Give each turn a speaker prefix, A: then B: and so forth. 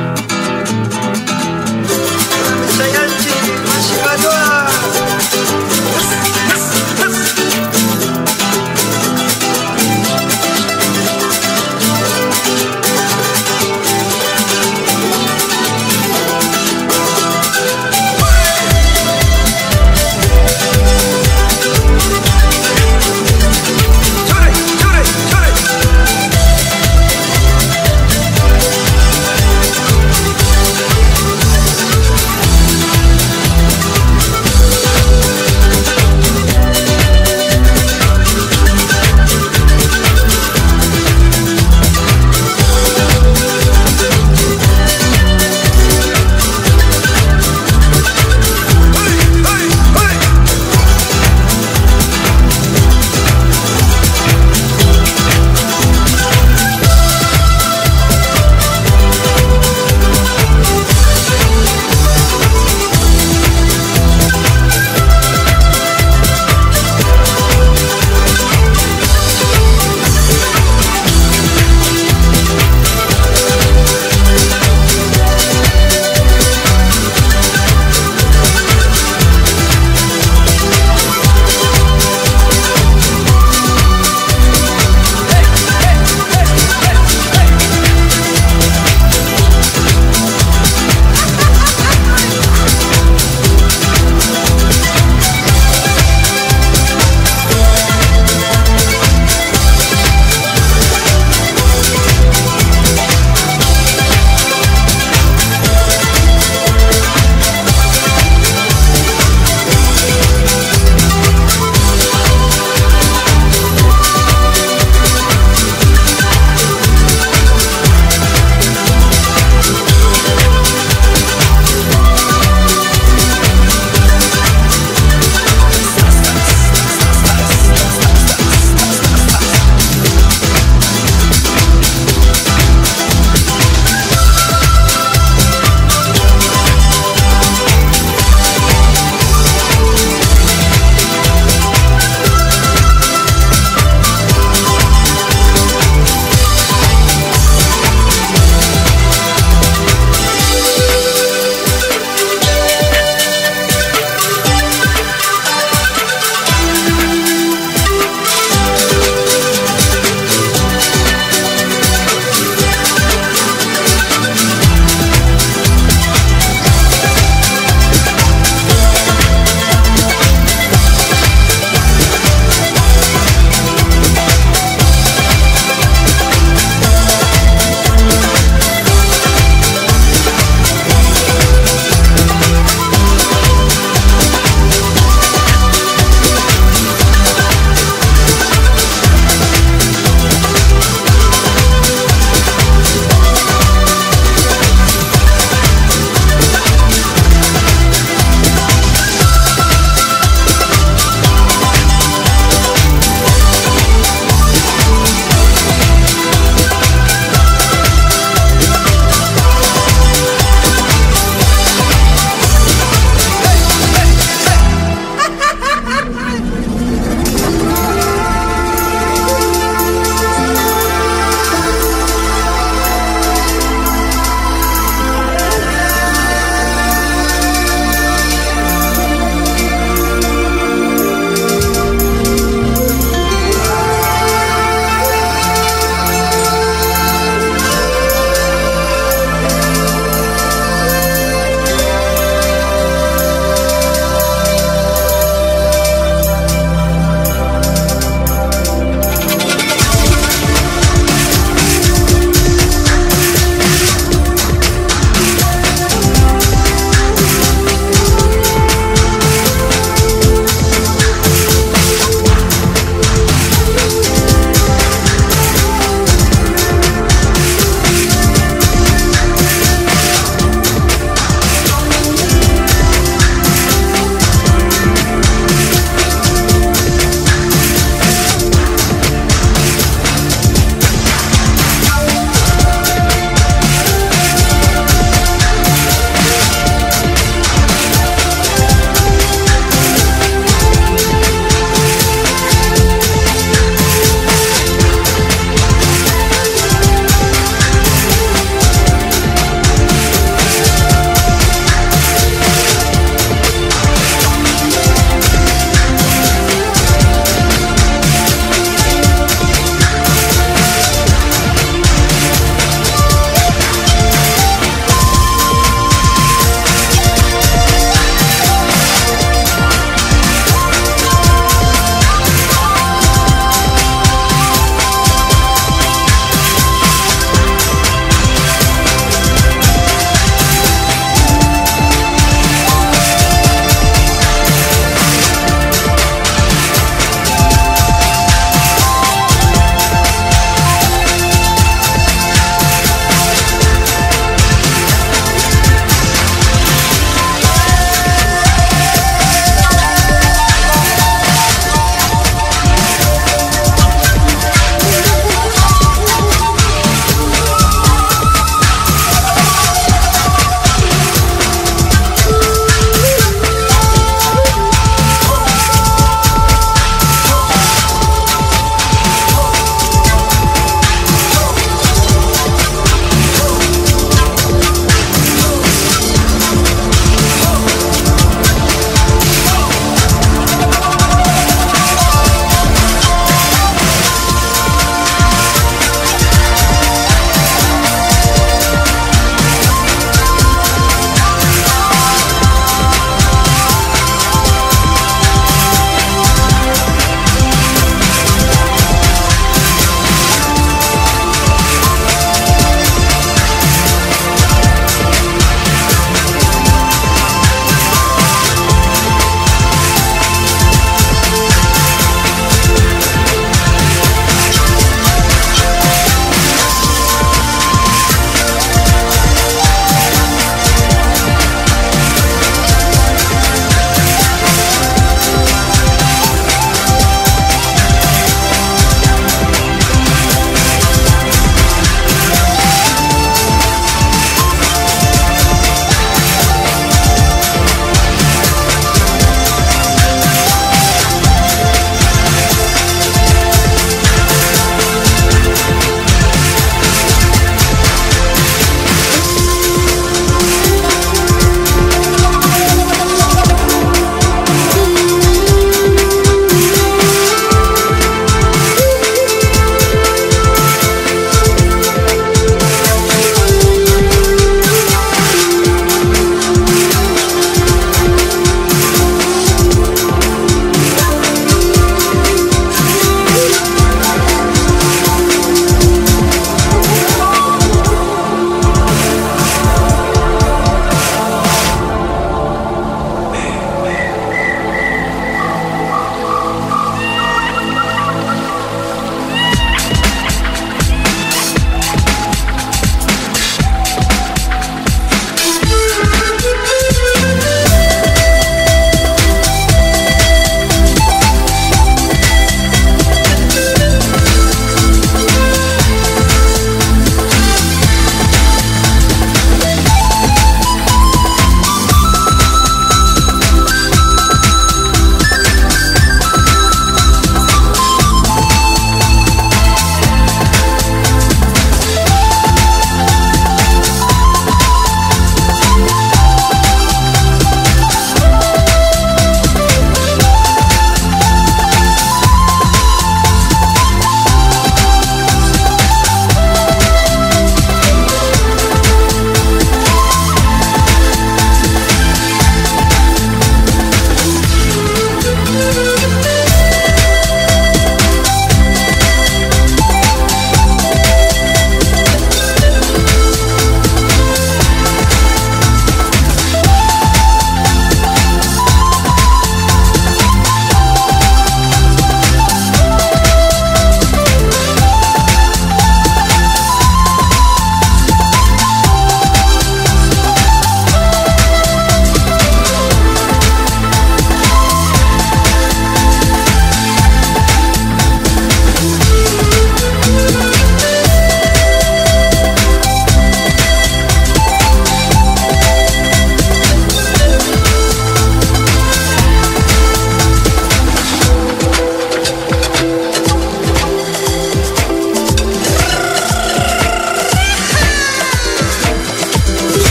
A: Bye.